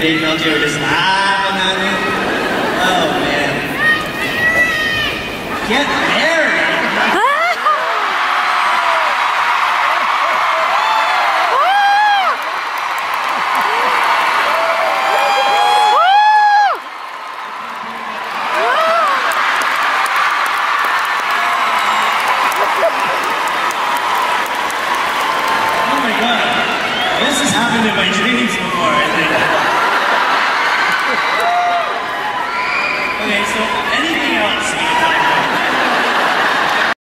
Meltzer were just at it. Oh man. Get married. Oh my god. Okay, so anything